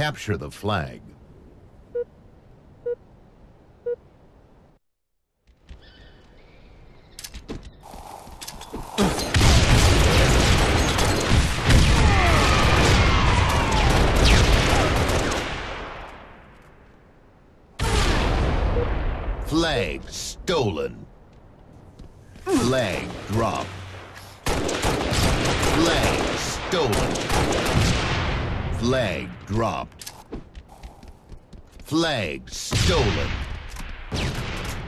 Capture the flag. Flag stolen. Flag dropped. Flag stolen. Flag dropped. Flag stolen.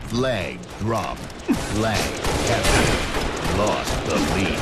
Flag dropped. Flag captured. Lost the lead.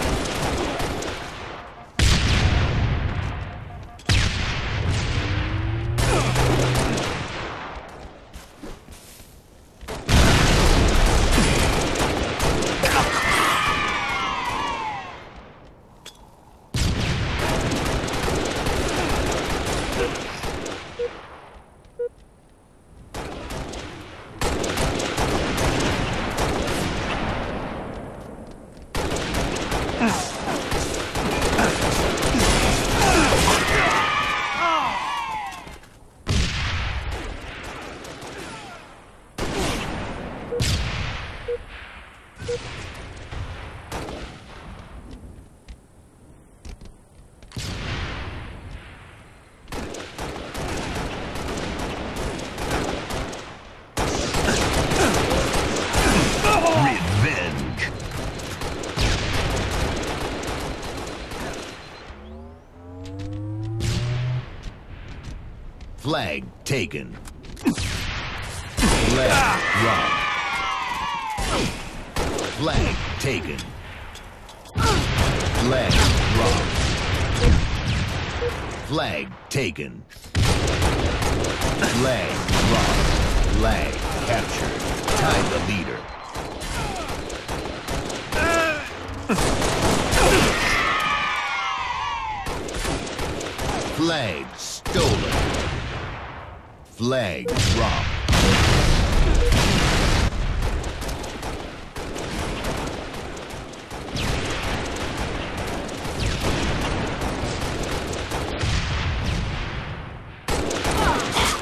Revenge. Flag taken. Flag dropped. Flag taken. Flag dropped. Flag taken. Flag dropped. Flag captured. Tied the leader. Flag stolen. Flag dropped.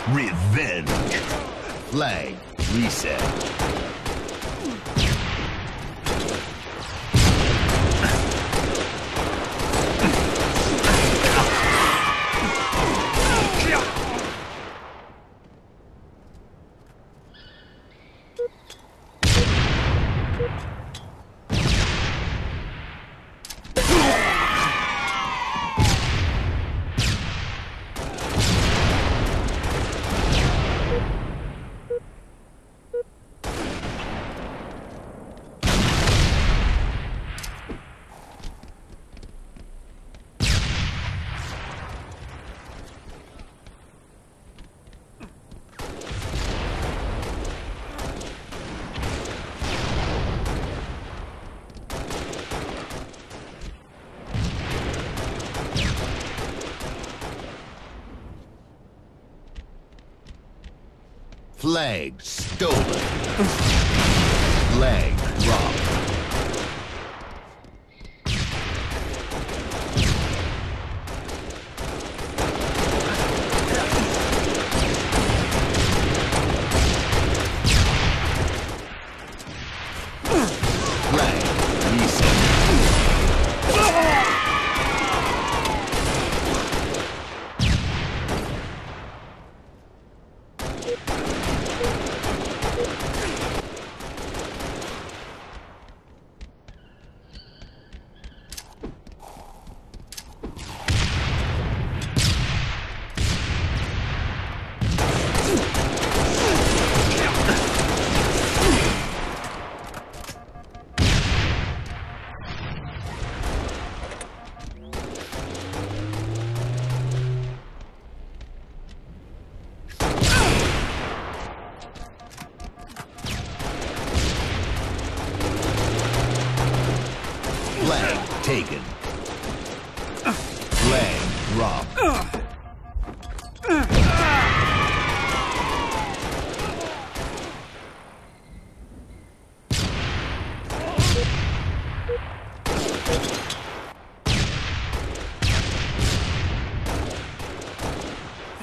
Revenge. Flag reset. Flag stolen. Flag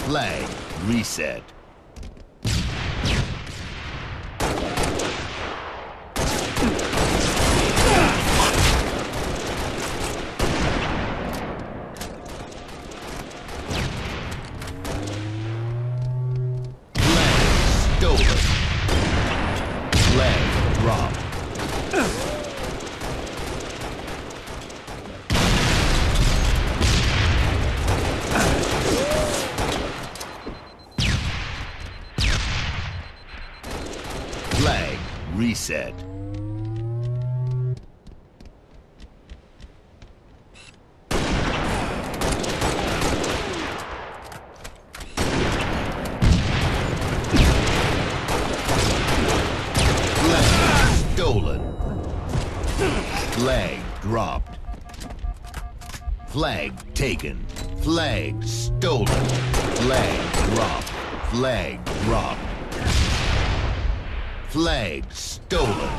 Flag reset. Flag stolen. Flag dropped. Flag stolen. Flag dropped. Flag taken. Flag stolen. Flag dropped. Flag dropped. Flag stolen.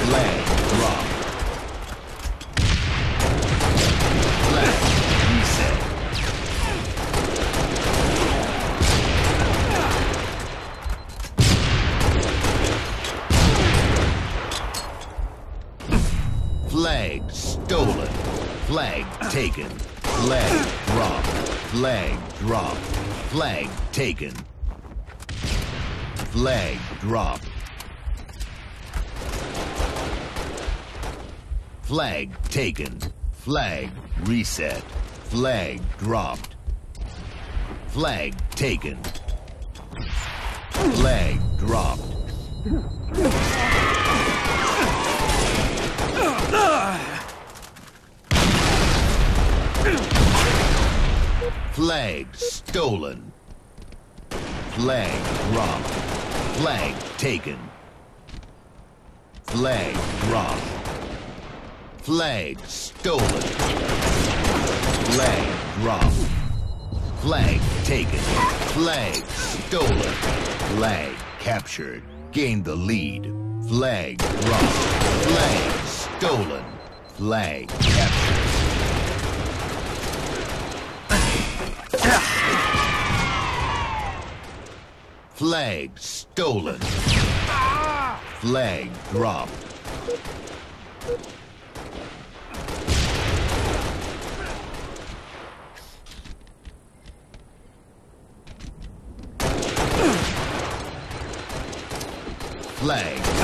Flag dropped. Flag stolen. Flag taken. Flag dropped. Flag dropped. Flag taken. Flag dropped. Flag taken. Flag reset. Flag dropped. Flag taken. Flag dropped. Flag stolen. Flag dropped. Flag taken. Flag dropped. Flag stolen. Flag dropped. Flag taken. Flag stolen. Flag captured. Gained the lead. Flag dropped. Flag stolen. Flag captured. Flag stolen. Flag dropped. Flag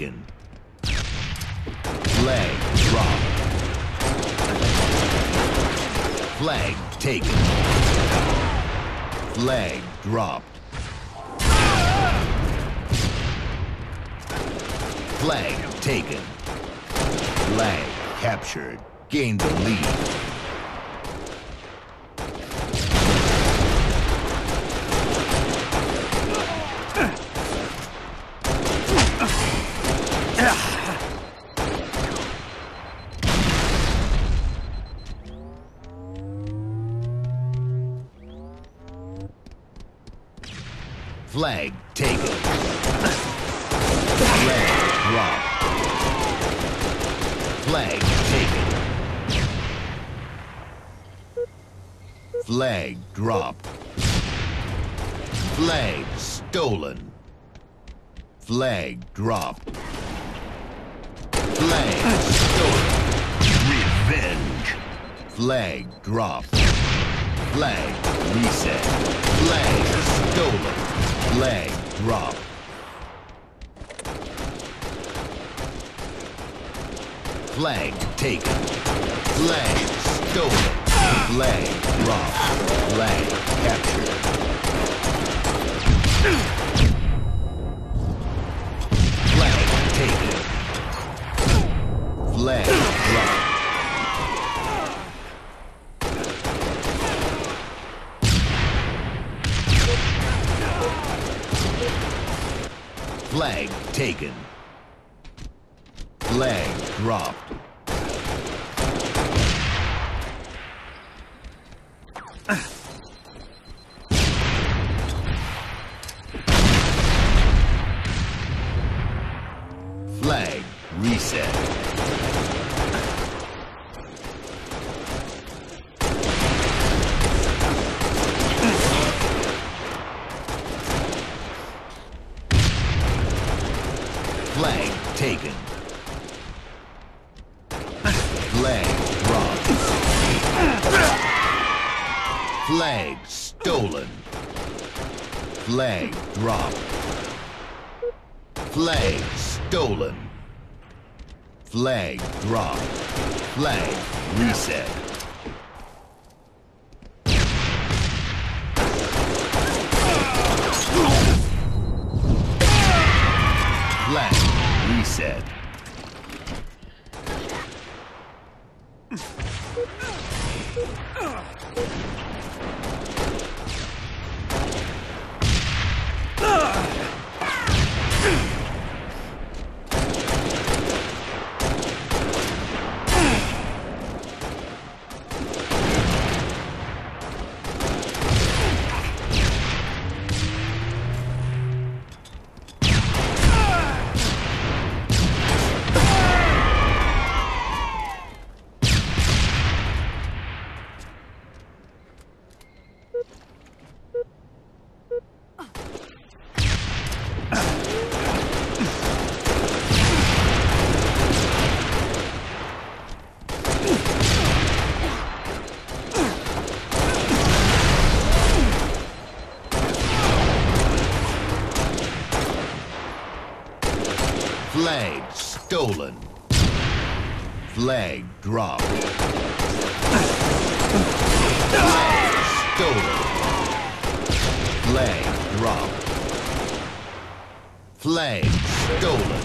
Taken. Flag dropped. Flag taken. Flag dropped. Flag taken. Flag captured. Gained the lead. Flag taken. Flag dropped. Flag taken. Flag dropped. Flag stolen. Flag dropped. Flag stolen. Revenge. Flag dropped. Flag reset. Flag stolen. Flag dropped. Flag taken. Flag stolen. Flag dropped. Flag captured. Taken. Flag dropped. Flag reset. Flag taken. Flag dropped. Flag stolen. Flag dropped. Flag stolen. Flag dropped. Flag reset. Flag reset. Flag stolen. Flag dropped. Flag stolen. Flag dropped. Flag stolen.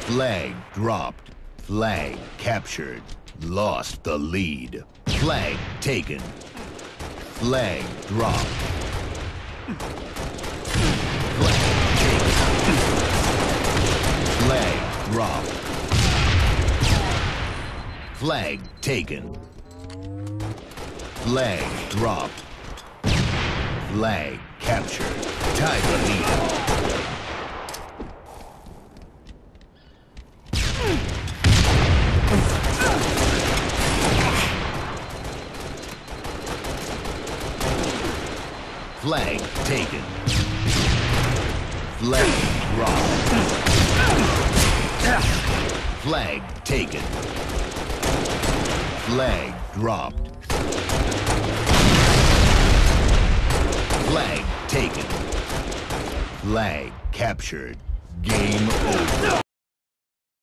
Flag dropped. Flag captured. Lost the lead. Flag taken. Flag dropped. Flag dropped. Flag taken. Flag dropped. Flag captured. The lead. Flag taken. Flag dropped. Flag taken. Flag dropped. Flag taken. Flag captured. Game over.